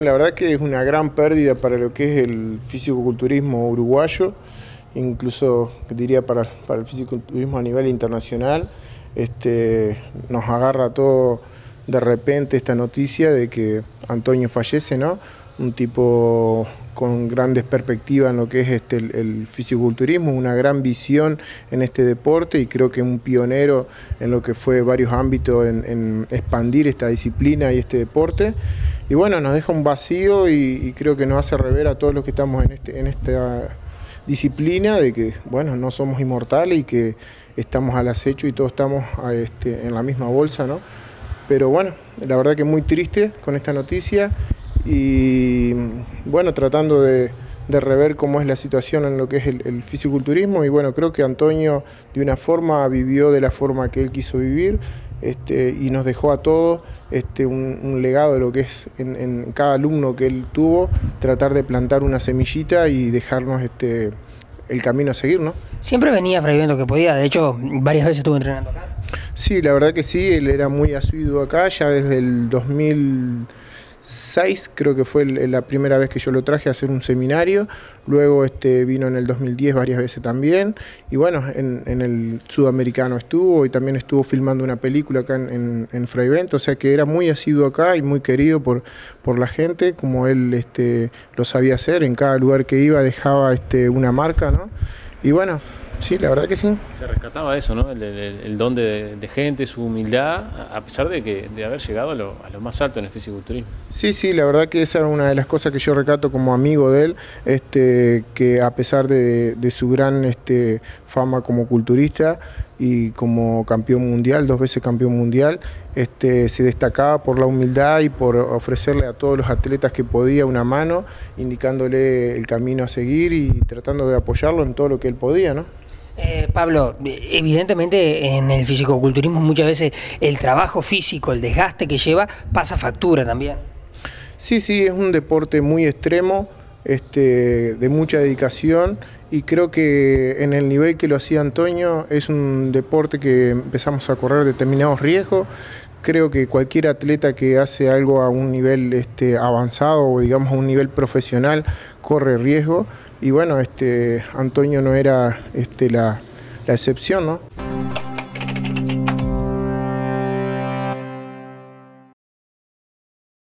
La verdad que es una gran pérdida para lo que es el físico-culturismo uruguayo, incluso diría para, para el físico-culturismo a nivel internacional. Este, nos agarra todo de repente esta noticia de que Antonio fallece, ¿no? Un tipo con grandes perspectivas en lo que es este, el, el fisiculturismo, una gran visión en este deporte y creo que un pionero en lo que fue varios ámbitos en, en expandir esta disciplina y este deporte. Y bueno, nos deja un vacío y, creo que nos hace rever a todos los que estamos en, este, en esta disciplina de que, bueno, no somos inmortales y que estamos al acecho y todos estamos a este, en la misma bolsa, ¿no? Pero bueno, la verdad que muy triste con esta noticia y bueno, tratando de, de, rever cómo es la situación en lo que es el, el, fisiculturismo y bueno, creo que Antonio de una forma vivió de la forma que él quiso vivir este, y nos dejó a todos este, un, un, legado de lo que es en, en, cada alumno que él tuvo, tratar de plantar una semillita y dejarnos este, el camino a seguir, ¿no? Siempre venía Frei que podía, de hecho varias veces estuvo entrenando acá. Sí, la verdad que sí, él era muy asiduo acá, ya desde el 2000 6, creo que fue la primera vez que yo lo traje a hacer un seminario, luego este, vino en el 2010 varias veces también, y bueno, en, el sudamericano estuvo y también estuvo filmando una película acá en, en, en Freivent, o sea que era muy asiduo acá y muy querido por, por la gente, como él este, lo sabía hacer, en cada lugar que iba dejaba este, una marca, ¿no? Y bueno, Sí, la verdad que sí. Se rescataba eso, ¿no? El, el, el don de, de, gente, su humildad, a pesar de, que, de haber llegado a lo, a lo, más alto en el fisiculturismo. Sí, sí, la verdad que esa es una de las cosas que yo recato como amigo de él, este, que a pesar de, de su gran este, fama como culturista y como campeón mundial, dos veces campeón mundial, este, se destacaba por la humildad y por ofrecerle a todos los atletas que podía una mano, indicándole el camino a seguir y tratando de apoyarlo en todo lo que él podía, ¿no? Eh, Pablo, evidentemente en el fisicoculturismo muchas veces el trabajo físico, el desgaste que lleva, pasa factura también. Sí, sí, es un deporte muy extremo, este, de mucha dedicación y creo que en el nivel que lo hacía Antonio es un deporte que empezamos a correr determinados riesgos. Creo que cualquier atleta que hace algo a un nivel este, avanzado o digamos a un nivel profesional corre riesgo y bueno, este, Antonio no era este, la, la excepción, ¿no?